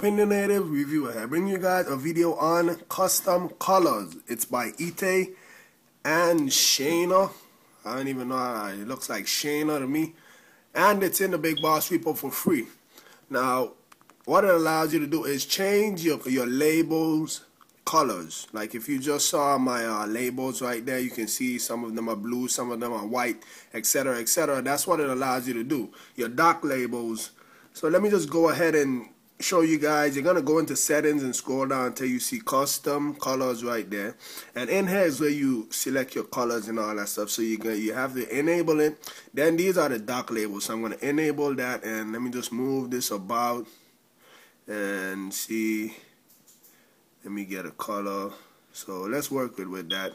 opinionative reviewer. I bring you guys a video on custom colors. It's by Itay and Shana. I don't even know how it looks like Shana to me. And it's in the Big Boss Repo for free. Now, what it allows you to do is change your, your labels colors. Like if you just saw my uh, labels right there, you can see some of them are blue, some of them are white, etc., etc. That's what it allows you to do. Your dock labels. So let me just go ahead and show you guys. You're gonna go into settings and scroll down until you see custom colors right there. And in here is where you select your colors and all that stuff. So you you have to enable it. Then these are the dock labels. So I'm gonna enable that and let me just move this about and see let me get a color. So let's work with, with that.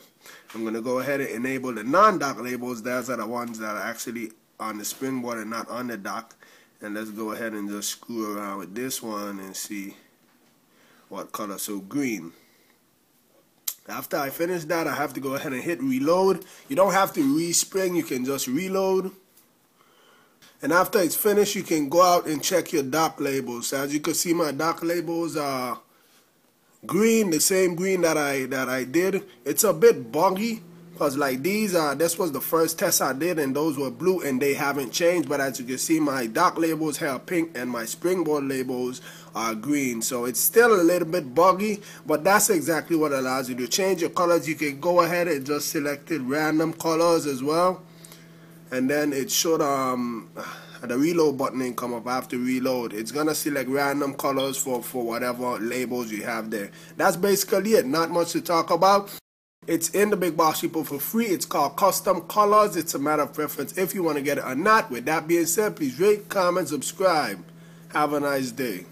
I'm gonna go ahead and enable the non-dock labels. Those are the ones that are actually on the springboard and not on the dock and let's go ahead and just screw around with this one and see what color. So green. After I finish that I have to go ahead and hit reload. You don't have to respring. You can just reload. And after it's finished you can go out and check your dock labels. As you can see my dock labels are green, the same green that I that I did. It's a bit buggy because like these are this was the first test I did and those were blue and they haven't changed. But as you can see, my dock labels have pink and my springboard labels are green. So it's still a little bit buggy, but that's exactly what allows you to change your colors. You can go ahead and just select it random colors as well, and then it should um the reload button ain't come up. To reload. It's gonna select random colors for, for whatever labels you have there. That's basically it. Not much to talk about. It's in the Big Boss Repo for free. It's called Custom Colors. It's a matter of preference if you want to get it or not. With that being said, please rate, comment, subscribe. Have a nice day.